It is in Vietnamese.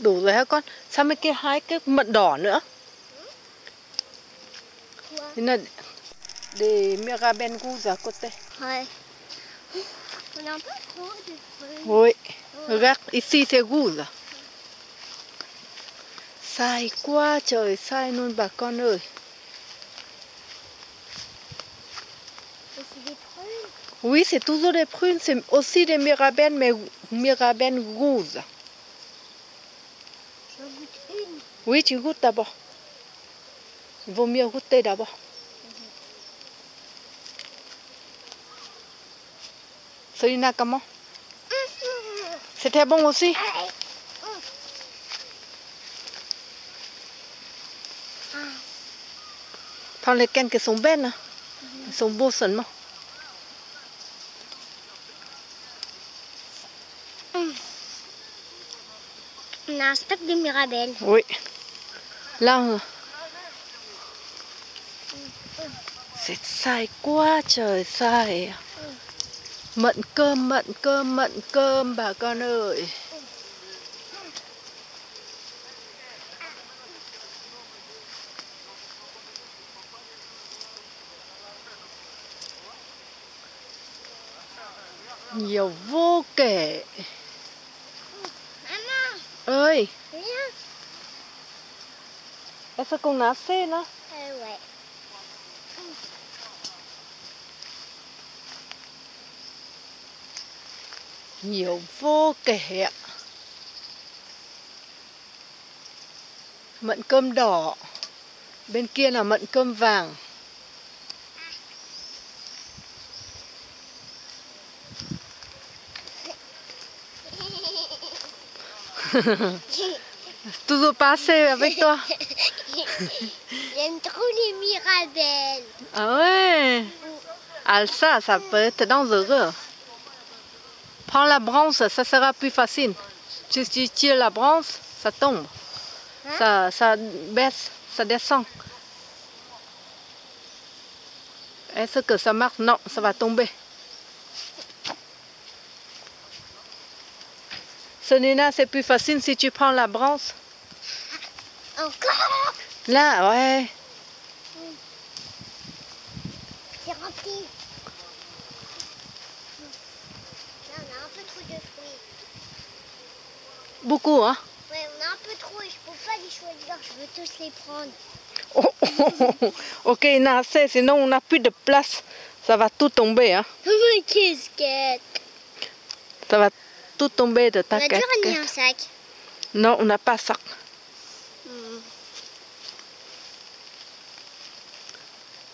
Đủ rồi hả con? Sao mấy kia hai cái mận đỏ nữa? Thế là để Miraben Gouza à côté. Ouais. On a un peu trop de fruits. Oui. Regarde, ici c'est Gouza. Sai quá trời, sai luôn bà con ơi. Oui, c'est toujours des prunes, c'est aussi des Miraben, mais Miraben Gouza. J'en goûte une. Oui, tu goûtes d'abord. Il vaut mieux goûter d'abord. Selina, comment C'était bon aussi Prends les cannes qui sont belles. à Elles sont beaux seulement. On a un stock de Mirabelle. Oui. Là, on- c'est sai quá trời sai. Mận cơm, mận cơm, mận cơm bà con ơi. Nhiều vô kể. Ơi. Essa con nasce, nó. Euh, ouais. Nhiều vô kể ạ. Mận cơm đỏ. Bên kia là mận cơm vàng. Toujours passé avec toi. J'aime trop les Mirabelles. Ah ouais. Ça, ça peut être dangereux. Prends la branche, ça sera plus facile. Si tu tires la branche, ça tombe. Hein? Ça, ça baisse, ça descend. Est-ce que ça marche? Non, ça va tomber. Sonina, c'est plus facile si tu prends la branche. Encore? Là, ouais. C'est rempli. Là, on a un peu trop de fruits. Beaucoup, hein? Ouais, on a un peu trop et je peux pas les choisir. Je veux tous les prendre. Oh, oh, oh. Ok, il y en a assez, sinon on n'a plus de place. Ça va tout tomber, hein? Mais qu'est-ce que Ça va tout tomber de On ta a dû ramener casquette. un sac. Non, on n'a pas ça.